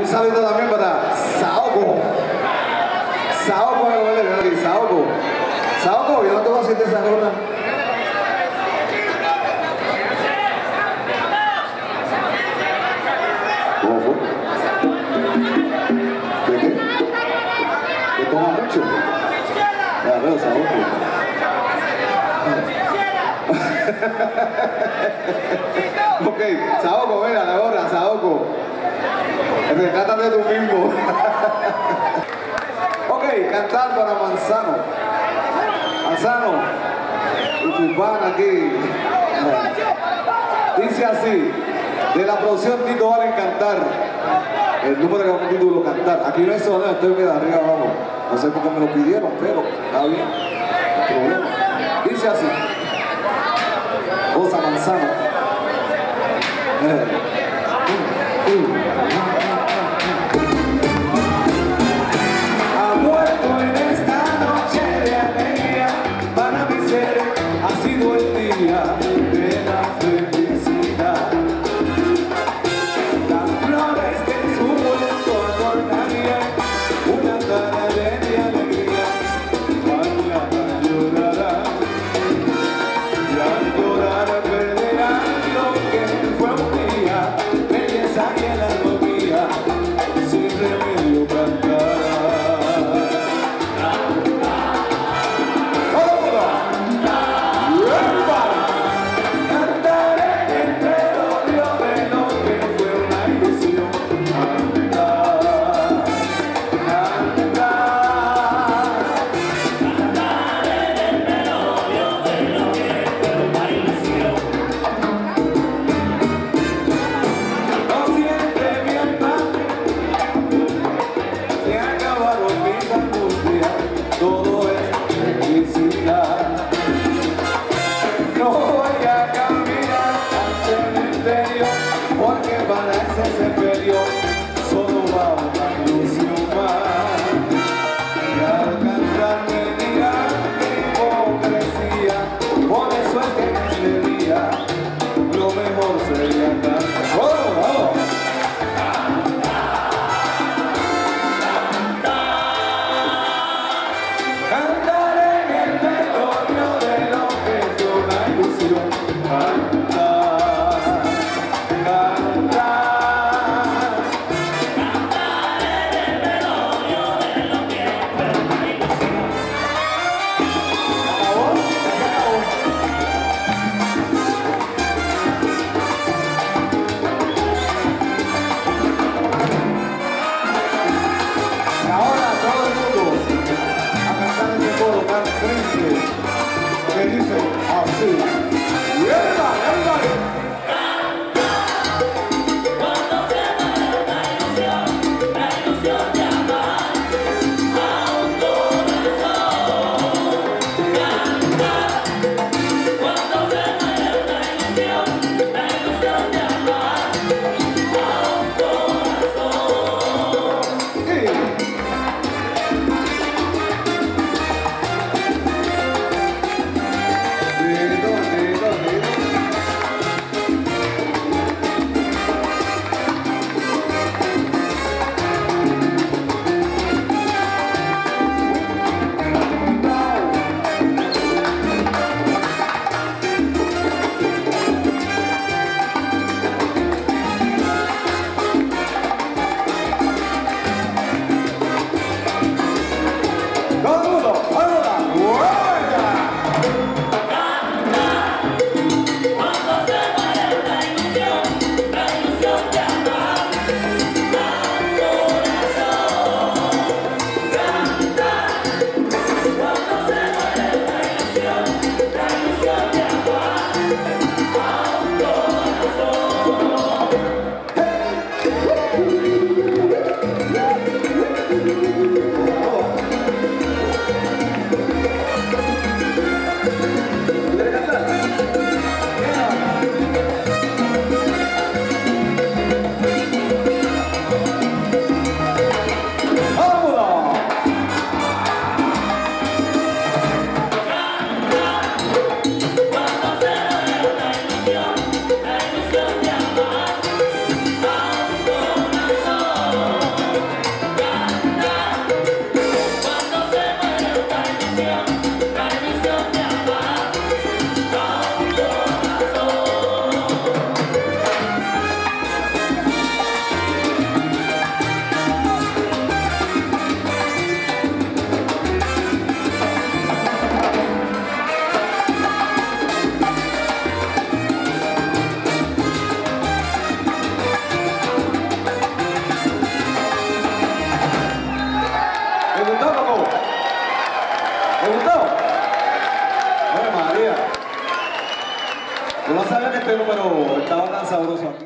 Un saludo también para Saoko. Saoko, me aquí, Saoko. Saoko, yo no te voy a decir esa gorda. ¿Cómo fue? ¿Qué qué? ¿Que toma mucho? Ya veo, Saoko. Ok, Saoko, mira, la gorra, Saoko. Recátate tú mismo. ok, cantar para Manzano. Manzano, y tu aquí. Dice así, de la producción Tito Valen Cantar. El número que título Cantar. Aquí no es eso, no, estoy de arriba abajo. No sé por qué me lo pidieron, pero está bien. Hay. Dice así. Cosa Manzano. Este número estaba tan sabroso.